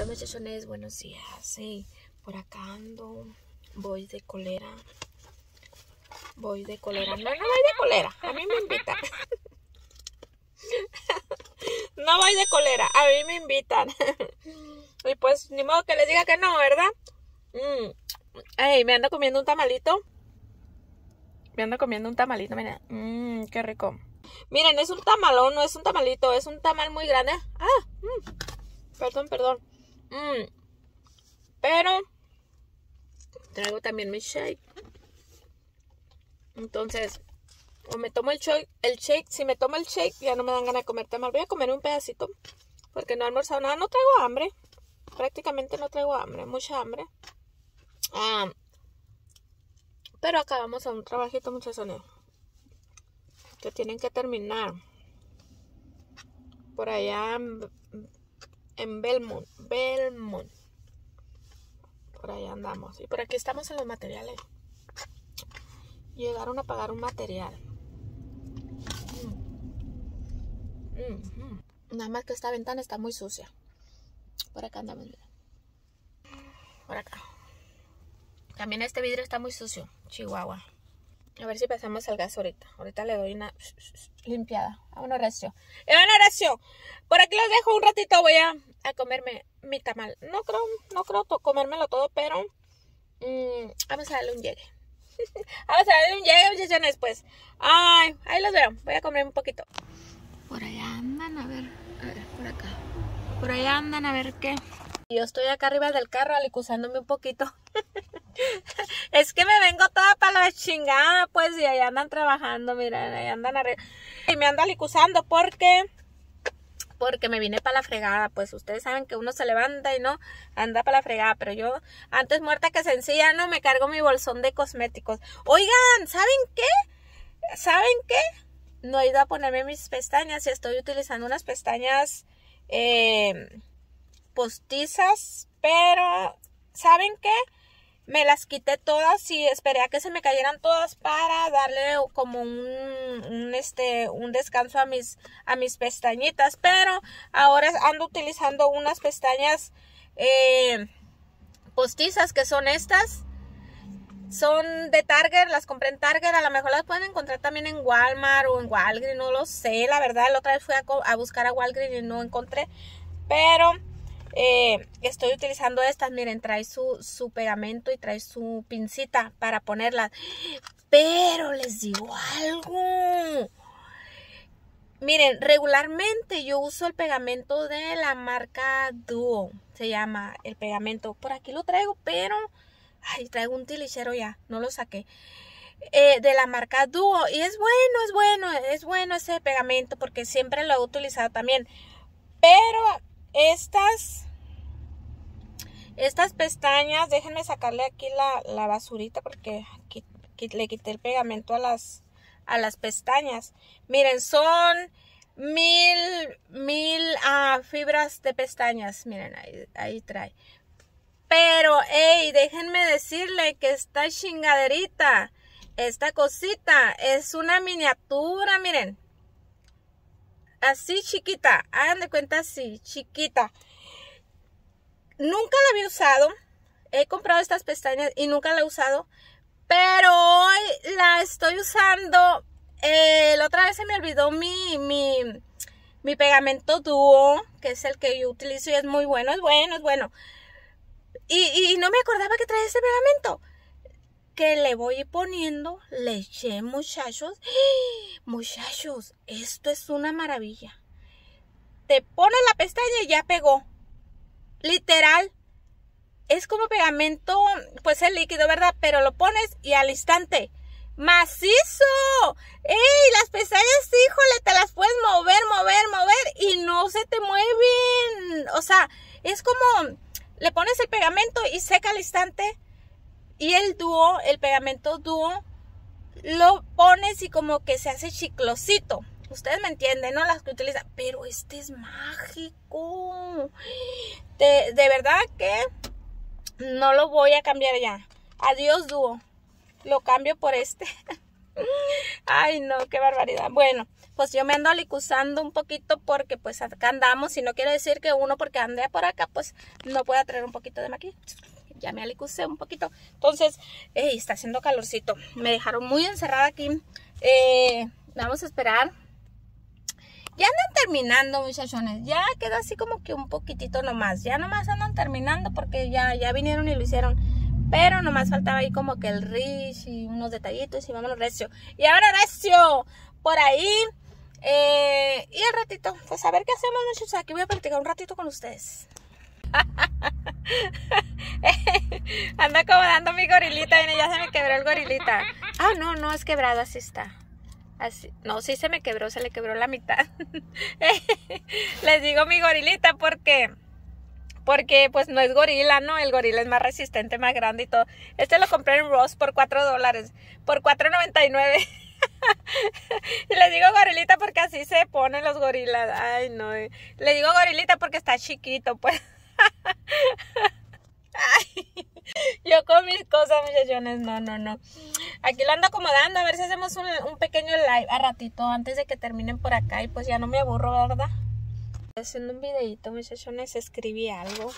Hola muchachones, buenos días. Sí, por acá ando. Voy de colera. Voy de colera. No, no voy de colera. A mí me invitan. No voy de colera. A mí me invitan. Y pues ni modo que les diga que no, ¿verdad? Mm. Ay, me ando comiendo un tamalito. Me ando comiendo un tamalito, miren. Mmm, qué rico. Miren, es un tamalón, no es un tamalito, es un tamal muy grande. Ah, mm. perdón, perdón. Mm. Pero traigo también mi shake. Entonces, o me tomo el shake, el shake, si me tomo el shake ya no me dan ganas de comer tamal. Voy a comer un pedacito porque no he almorzado nada, no traigo hambre. Prácticamente no traigo hambre, mucha hambre. Ah, pero acabamos a un trabajito, muchachones. Que tienen que terminar. Por allá en, Belmont. Belmont. Por allá andamos. Y por aquí estamos en los materiales. Llegaron a pagar un material. Mm. Nada más que esta ventana está muy sucia. Por acá andamos. Por acá. También este vidrio está muy sucio. Chihuahua. A ver si pasamos al gas ahorita. Ahorita le doy una limpiada. A una oración. A una oración. Por aquí los dejo un ratito. Voy a, a comerme mi tamal. No creo, no creo comérmelo todo, pero mmm, vamos a darle un llegue. vamos a darle un llegue, muchachones, pues. Ay, ahí los veo. Voy a comer un poquito. Por allá andan, a ver. A ver, por acá. Por allá andan, a ver qué. Yo estoy acá arriba del carro alicuzándome un poquito. es que me vengo toda para la chingada, pues, y ahí andan trabajando, miren, ahí andan arriba. Y me ando alicuzando porque, porque me vine para la fregada, pues, ustedes saben que uno se levanta y no anda para la fregada, pero yo, antes muerta que sencilla, no, me cargo mi bolsón de cosméticos. Oigan, ¿saben qué? ¿Saben qué? No he ido a ponerme mis pestañas y estoy utilizando unas pestañas, eh, postizas, pero, ¿saben qué? me las quité todas y esperé a que se me cayeran todas para darle como un, este un descanso a mis a mis pestañitas pero ahora ando utilizando unas pestañas eh, postizas que son estas son de Target, las compré en Target, a lo mejor las pueden encontrar también en Walmart o en Walgreens, no lo sé, la verdad, la otra vez fui a, a buscar a Walgreens y no encontré, pero eh, estoy utilizando estas, miren, trae su, su pegamento y trae su pincita para ponerlas. Pero les digo algo. Miren, regularmente yo uso el pegamento de la marca Duo. Se llama el pegamento. Por aquí lo traigo, pero... Ay, traigo un tilichero ya. No lo saqué. Eh, de la marca Duo. Y es bueno, es bueno, es bueno ese pegamento porque siempre lo he utilizado también. Pero estas estas pestañas, déjenme sacarle aquí la, basurita porque le quité el pegamento a las, a las pestañas. Miren, son mil, mil ah, fibras de pestañas. Miren, ahí, ahí trae. Pero, hey, déjenme decirle que esta chingaderita, esta cosita, es una miniatura, miren así chiquita, hagan de cuenta así, chiquita. Nunca la había usado, he comprado estas pestañas y nunca la he usado, pero hoy la estoy usando. Eh, la otra vez se me olvidó mi, mi, pegamento dúo, que es el que yo utilizo y es muy bueno, es bueno, es bueno. Y, y no me acordaba que traía este pegamento que le voy poniendo leche, muchachos. Muchachos, esto es una maravilla. Te pones la pestaña y ya pegó. Literal. Es como pegamento, pues es líquido, ¿verdad? Pero lo pones y al instante. ¡Macizo! ¡Ey! Las pestañas, híjole, te las puedes mover, mover, mover y no se te mueven. O sea, es como le pones el pegamento y seca al instante y el dúo, el pegamento dúo, lo pones y como que se hace chiclosito. Ustedes me entienden, ¿no? Las que utilizan. Pero este es mágico. De, de verdad que no lo voy a cambiar ya. Adiós dúo. Lo cambio por este. Ay, no, qué barbaridad. Bueno, pues yo me ando alicuzando un poquito porque pues acá andamos y no quiere decir que uno porque ande por acá pues no pueda traer un poquito de maquillaje. Ya me alicusé un poquito. Entonces, está haciendo calorcito. Me dejaron muy encerrada aquí. Eh, vamos a esperar. Ya andan terminando, muchachones. Ya queda así como que un poquitito nomás. Ya nomás andan terminando porque ya, ya vinieron y lo hicieron. Pero nomás faltaba ahí como que el rich y unos detallitos y vámonos recio. Y ahora recio, por ahí. Eh, y el ratito, pues a ver qué hacemos, muchachos. Aquí voy a practicar un ratito con ustedes. Anda acomodando mi gorilita y ya se me quebró el gorilita. Ah, no, no es quebrado, así está. Así, no, sí se me quebró, se le quebró la mitad. Les digo mi gorilita porque porque pues no es gorila, ¿no? El gorila es más resistente, más grande y todo. Este lo compré en Ross por 4 dólares, por 4.99. y le digo gorilita porque así se ponen los gorilas. Ay, no. Le digo gorilita porque está chiquito, pues. Ay, yo con mis cosas, muchachones, no, no, no. Aquí lo ando acomodando, a ver si hacemos un, un pequeño live a ratito antes de que terminen por acá y pues ya no me aburro, ¿verdad? haciendo un videito, muchachones, escribí algo.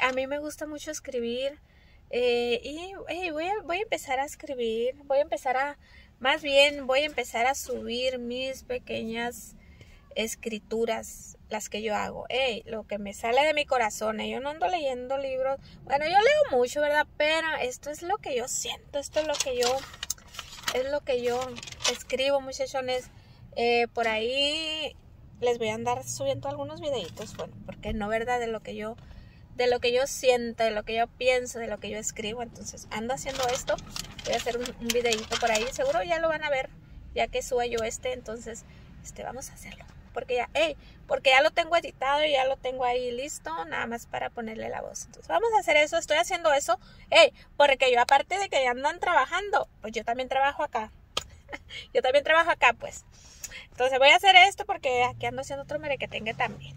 a mí me gusta mucho escribir eh, y voy, a, voy a empezar a escribir, voy a empezar a, más bien voy a empezar a subir mis pequeñas escrituras, las que yo hago, lo que me sale de mi corazón, yo no ando leyendo libros, bueno, yo leo mucho, ¿verdad? Pero esto es lo que yo siento, esto es lo que yo, es lo que yo escribo, muchachones. Eh, por ahí les voy a andar subiendo algunos videitos, bueno, porque no verdad de lo que yo de lo que yo siento, de lo que yo pienso, de lo que yo escribo, entonces ando haciendo esto, voy a hacer un, un videito por ahí, seguro ya lo van a ver, ya que suba yo este, entonces este vamos a hacerlo, porque ya, hey, porque ya lo tengo editado y ya lo tengo ahí listo, nada más para ponerle la voz, entonces vamos a hacer eso, estoy haciendo eso, hey, porque yo aparte de que ya andan trabajando, pues yo también trabajo acá, yo también trabajo acá, pues, entonces voy a hacer esto porque aquí ando haciendo otro merequetengue también.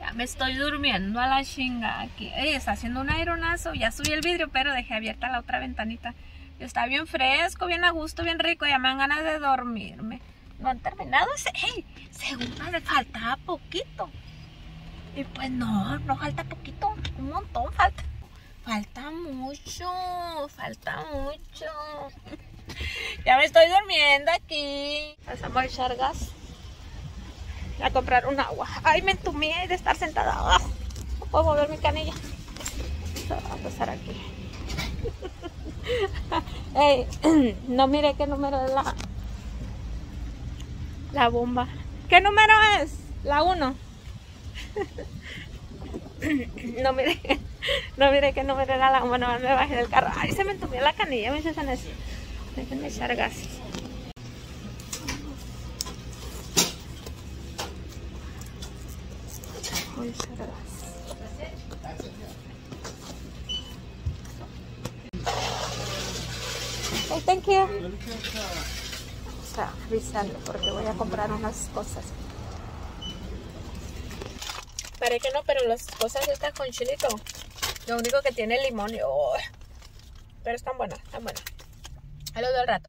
Ya me estoy durmiendo a la chinga aquí. está haciendo un aeronazo. Ya subí el vidrio, pero dejé abierta la otra ventanita. Está bien fresco, bien a gusto, bien rico. Ya me dan ganas de dormirme. No han terminado ese. ¡Ey! Según me faltaba poquito. Y pues no, no falta poquito. Un montón falta. Falta mucho. Falta mucho. ya me estoy durmiendo aquí. Pasamos a echar gas. A comprar un agua. Ay, me entumí de estar sentada abajo. No puedo mover mi canilla. va a pasar aquí. no mire qué número es la, la bomba. ¿Qué número es? La 1. no mire, no mire qué número era la bueno, me bajé del carro. Ay, se me entumió la canilla, me en eso. Déjenme echar gas. Voy thank you. A avisarlo porque voy a comprar unas cosas. Parece que no, pero las cosas están con chilito. Lo único que tiene limón y... Oh, pero están buenas, están buenas. Ahí lo rato.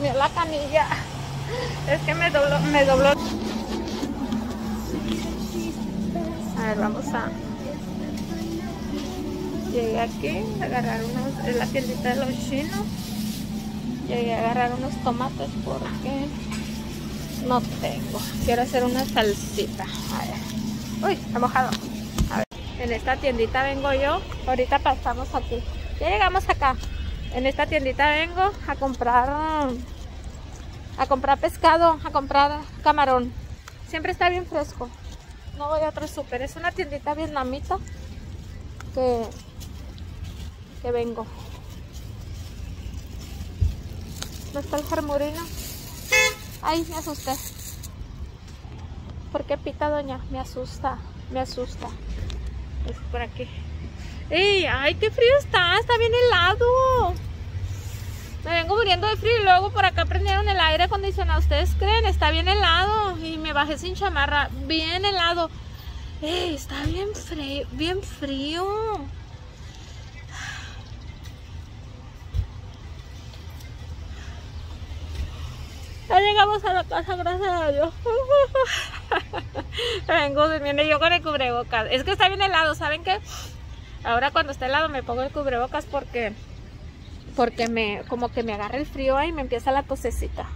La canilla. Es que me dobló, me dobló. A ver, vamos a llegué aquí a agarrar unos en la tiendita de los chinos. Llegué a agarrar unos tomates porque no tengo. Quiero hacer una salsita. Uy está mojado. En esta tiendita vengo yo. Ahorita pasamos aquí. Ya llegamos acá en esta tiendita vengo a comprar a comprar pescado a comprar camarón siempre está bien fresco no voy a otro súper es una tiendita vietnamita que que vengo. ¿No está el germurino? Ay, me asusté. ¿Por qué pita, doña? Me asusta, me asusta. Es por aquí. ¡Ey! ¡Ay, qué frío está! ¡Está bien helado! Vengo muriendo de frío y luego por acá prendieron el aire acondicionado. ¿Ustedes creen? Está bien helado. Y me bajé sin chamarra. Bien helado. Está bien frío. Bien frío. Ya llegamos a la casa, gracias a Dios. Vengo durmiendo yo con el cubrebocas. Es que está bien helado, ¿saben qué? Ahora cuando está helado me pongo el cubrebocas porque porque me como que me agarra el frío y me empieza la tosecita.